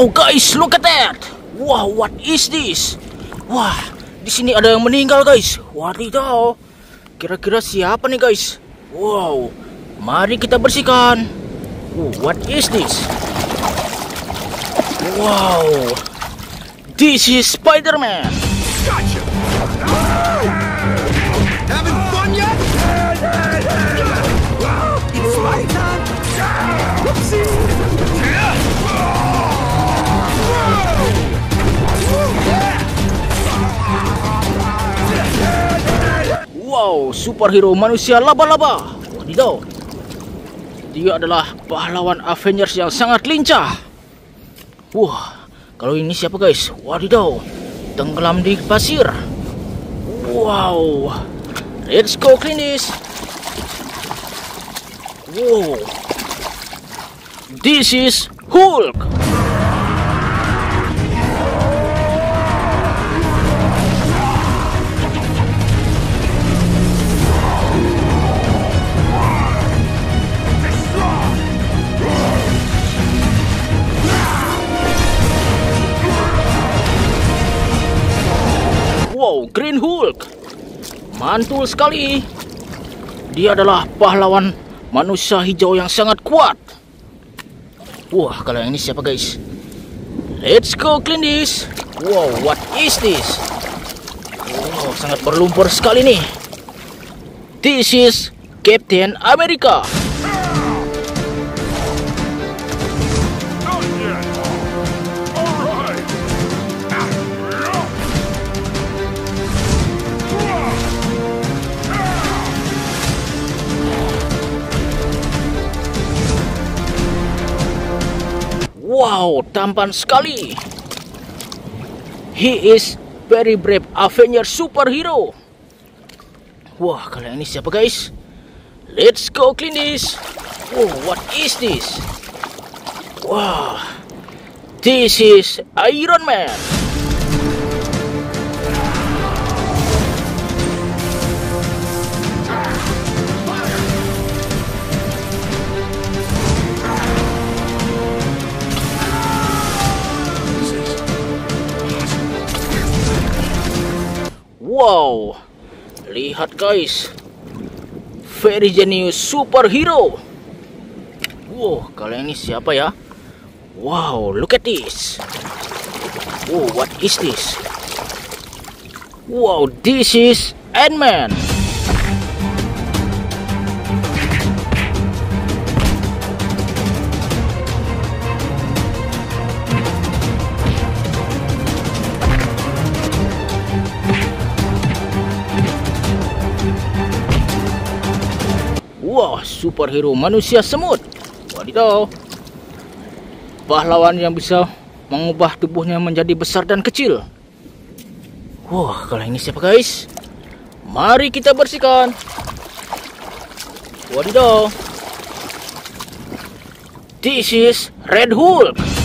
Oh guys, look at that. Wow, what is this? Wah, di sini ada yang meninggal guys. Wadidaw. Kira-kira siapa nih guys? Wow, mari kita bersihkan. Oh, what is this? Wow, this is Spider-Man. Having superhero manusia laba-laba. Wadidaw. Dia adalah pahlawan Avengers yang sangat lincah. Wah, kalau ini siapa guys? Wadidaw. Tenggelam di pasir. Wow. Let's go clean this. Wow. This is Hulk. Mantul sekali. Dia adalah pahlawan manusia hijau yang sangat kuat. Wah, kalau yang ini siapa guys? Let's go clean this. Wow, what is this? Wow, sangat berlumpur sekali nih. This is Captain America. Wow, tampan sekali. He is very brave Avenger superhero. Wah, kalian ini siapa guys? Let's go clean this. Oh, what is this? Wah, this is Iron Man. Lihat guys, very genius superhero. Wow, kalian ini siapa ya? Wow, look at this. Wow, what is this? Wow, this is Ant-Man. Superhero manusia semut. Wadidaw. Pahlawan yang bisa mengubah tubuhnya menjadi besar dan kecil. Wah, kalau ini siapa guys? Mari kita bersihkan. Wadidaw. This is Red Hulk.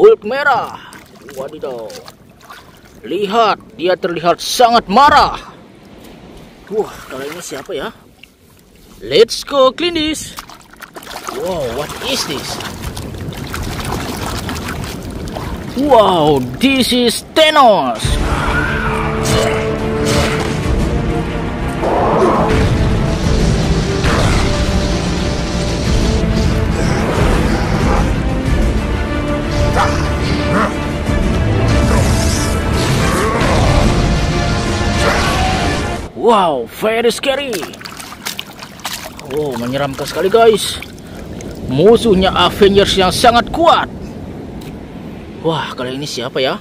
Hulk merah. Wadidaw. Lihat, dia terlihat sangat marah. Wah, kalau ini siapa ya? Let's go clean this. Wow, what is this? Wow, this is Thanos. Wow, very scary. Oh, menyeramkan sekali guys. Musuhnya Avengers yang sangat kuat. Wah, kali ini siapa ya?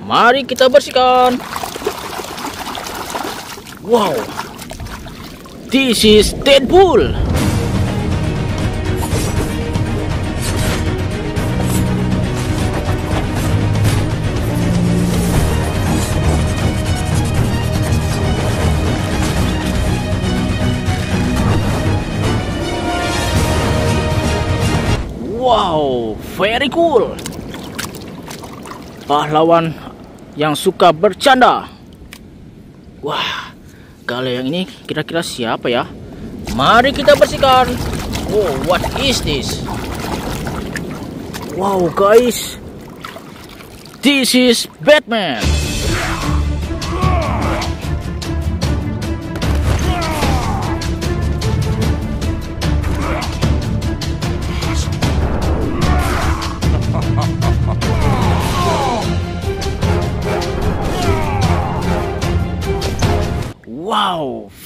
Mari kita bersihkan. Wow. This is Deadpool. Very cool. Pahlawan yang suka bercanda. Wah, kalau yang ini kira-kira siapa ya? Mari kita bersihkan. Oh, what is this? Wow, guys. This is Batman.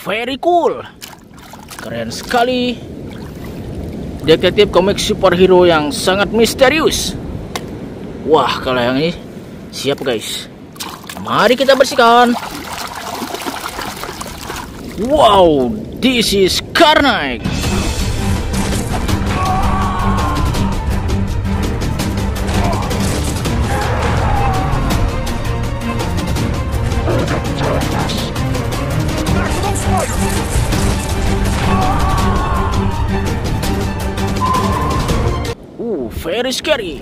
Very cool. Keren sekali. Detektif komik superhero yang sangat misterius. Wah, kalau yang ini siap guys. Mari kita bersihkan. Wow, this is Karnak. Very scary.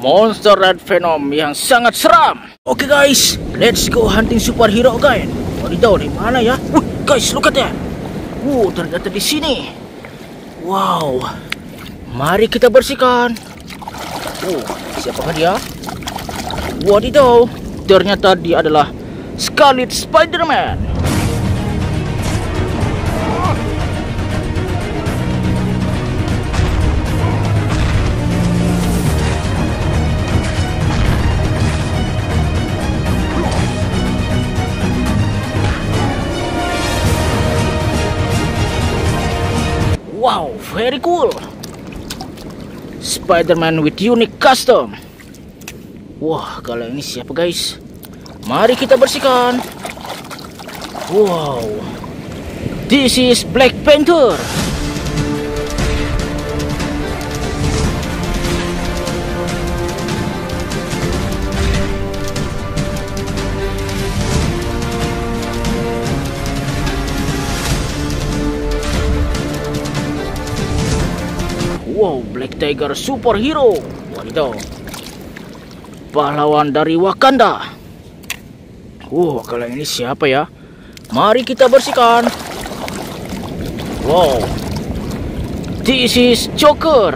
Monster Red Venom yang sangat seram. Oke guys, let's go hunting superhero again. Wadidaw, di mana ya? Wih, guys, look at that. Uh, ternyata di sini. Wow. Mari kita bersihkan. Uh, siapakah dia? Wadidaw, ternyata dia adalah Scarlet Spider-Man. Spider-Man with unique custom. Wah, kalau ini siapa guys? Mari kita bersihkan. Wow. This is Black Panther. Wow, Black Tiger superhero. Wadidaw. Pahlawan dari Wakanda. Wow, kalau ini siapa ya? Mari kita bersihkan. Wow. This is Joker.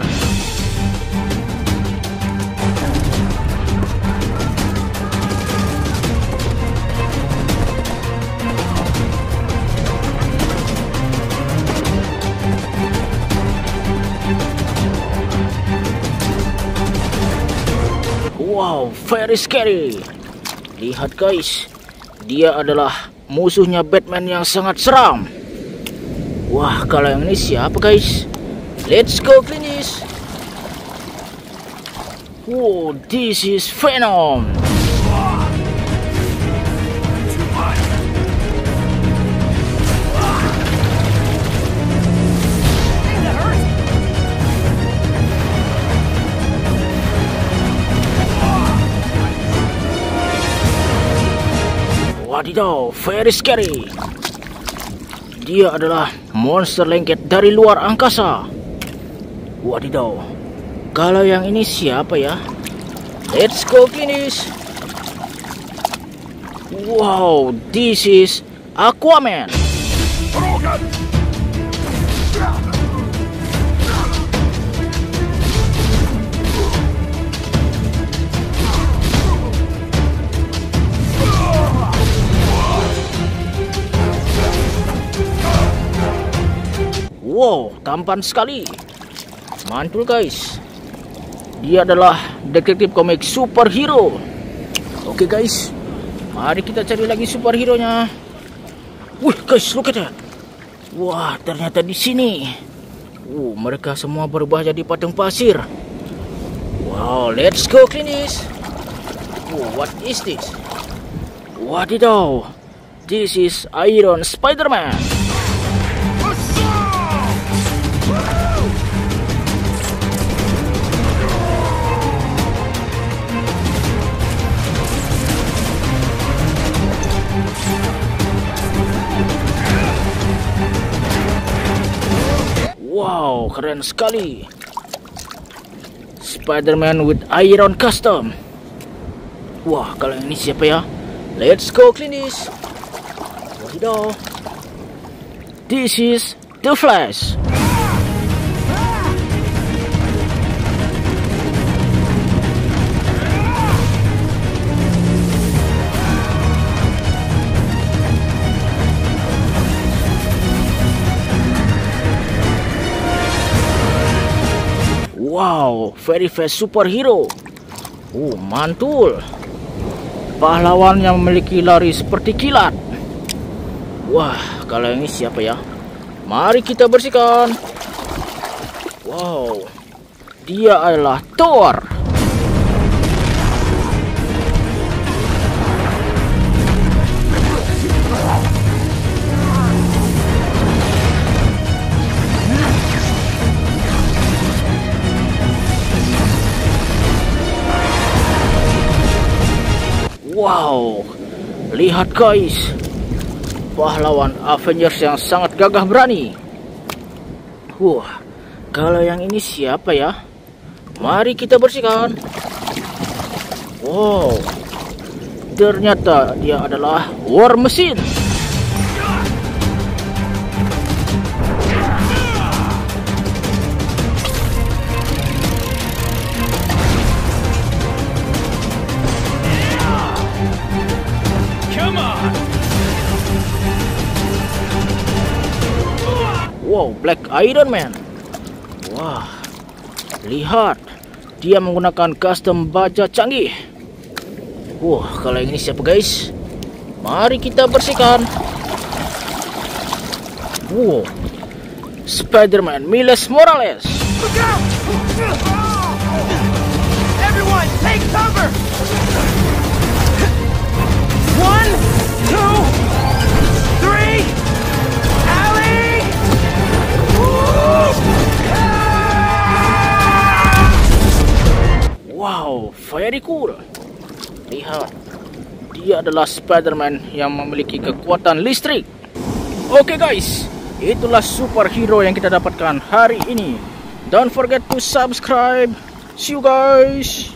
Very scary. Lihat guys, dia adalah musuhnya Batman yang sangat seram. Wah, kalau yang ini siapa guys? Let's go finish. Wow, this is Venom. Wadidaw, very scary. Dia adalah monster lengket dari luar angkasa. Wadidaw. Kalau yang ini siapa ya? Let's go finish. Wow, this is Aquaman. Wow, tampan sekali. Mantul guys. Dia adalah detektif komik superhero. Oke guys, mari kita cari lagi superhero-nya. Wih guys, look at that. Wah, ternyata di sini. Uh, mereka semua berubah jadi patung pasir. Wow, let's go finish. Oh, what is this? Wadidaw. This is Iron Spider-Man. Keren sekali. Spider-Man with iron custom. Wah, kalau ini siapa ya? Let's go this. Wadidaw. This is The Flash. Very fast superhero. Oh, mantul. Pahlawan yang memiliki lari seperti kilat. Wah, kalau ini siapa ya? Mari kita bersihkan. Wow, dia adalah Thor. Wow, lihat guys, pahlawan Avengers yang sangat gagah berani. Wah, kalau yang ini siapa ya? Mari kita bersihkan. Wow, ternyata dia adalah War Machine. Black Iron Man. Wah, lihat. Dia menggunakan custom baja canggih. Wah, kalau yang ini siapa guys? Mari kita bersihkan. Wow, Spider-Man Miles Morales. Everyone, take cover! One, Cool. Lihat, dia adalah Spider-Man yang memiliki kekuatan listrik. Oke guys, itulah superhero yang kita dapatkan hari ini. Don't forget to subscribe. See you guys.